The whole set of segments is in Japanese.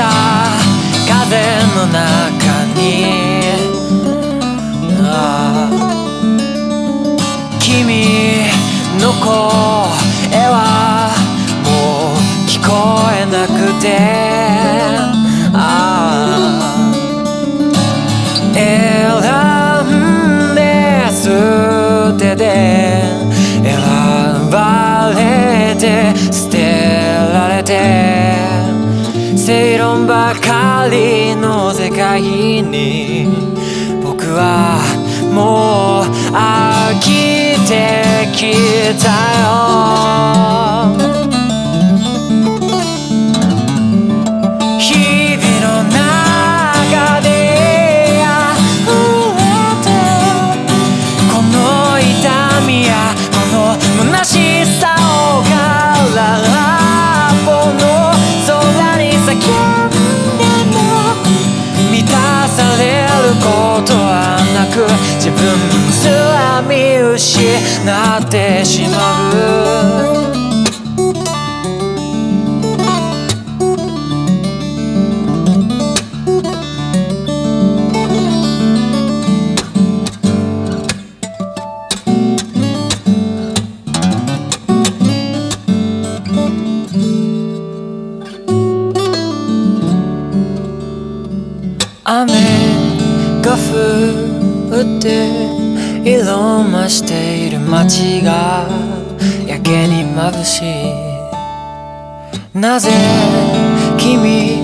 た風の中に。君の声はもう聞こえなくて。正論ばかりの世界に僕はもう飽きてきたよ。自分すら見失ってしまう雨が降るって色増している街がやけに眩しい。なぜ君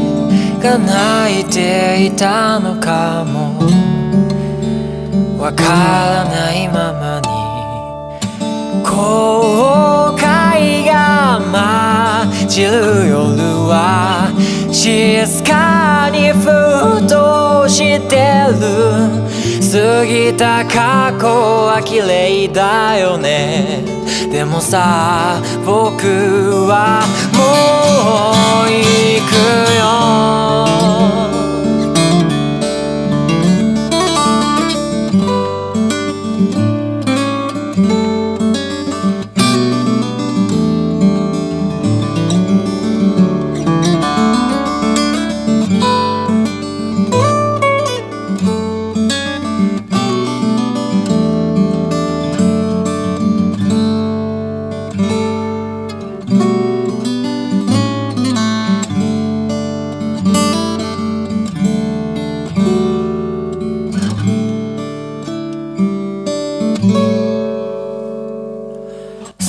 が泣いていたのかもわからないままに。後悔が混じる夜は静かにしてる。過ぎた過去は綺麗だよね。でもさ僕はもう行く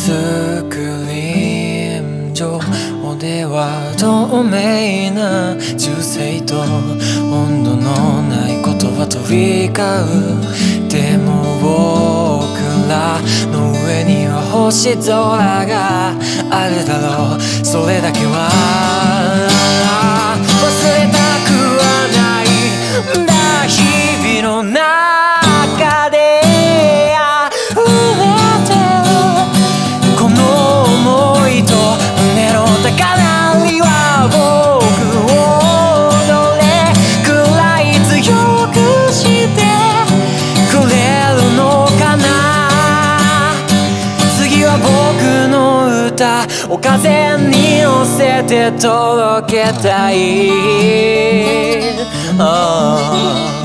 スクリーン上。では透明な銃声と温度のない言葉飛び交う。でも僕らの上には星空があるだろう。それだけは忘れたくはないんだ。日々の中お風に乗せて届けたい、oh